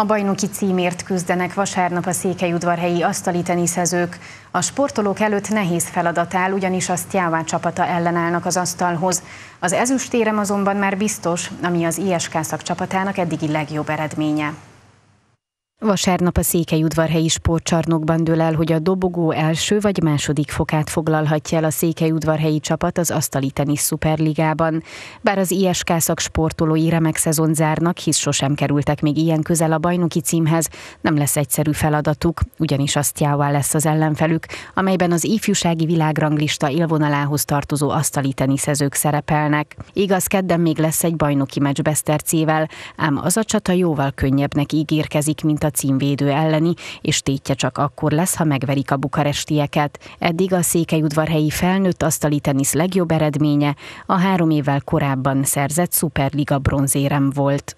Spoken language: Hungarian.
A bajnoki címért küzdenek vasárnap a székelyudvarhelyi asztali teniszezők. A sportolók előtt nehéz feladat áll, ugyanis a Sztjává csapata ellenállnak az asztalhoz. Az ezüstérem azonban már biztos, ami az ISK csapatának eddigi legjobb eredménye. Vasárnap a Székelyudvarhelyi sportcsarnokban dől el, hogy a dobogó első vagy második fokát foglalhatja el a Székelyudvarhelyi csapat az asztali tenisz szuperligában. Bár az ISK szak sportolói remek szezon zárnak, hisz sosem kerültek még ilyen közel a bajnoki címhez, nem lesz egyszerű feladatuk, ugyanis azt jává lesz az ellenfelük, amelyben az ifjúsági világranglista élvonalához tartozó asztali teniszezők szerepelnek. Igaz, kedden még lesz egy bajnoki meccs ám az a csata jóval könnyebbnek ígérkezik, mint a címvédő elleni, és tétje csak akkor lesz, ha megverik a bukarestieket. Eddig a Székelyudvarhelyi felnőtt asztali tenisz legjobb eredménye a három évvel korábban szerzett Superliga bronzérem volt.